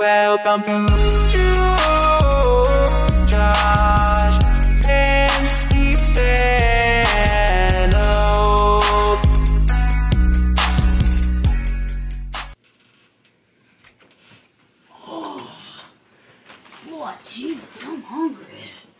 Welcome to Josh and Steve channel. What? Oh, Jesus, I'm hungry. Oh.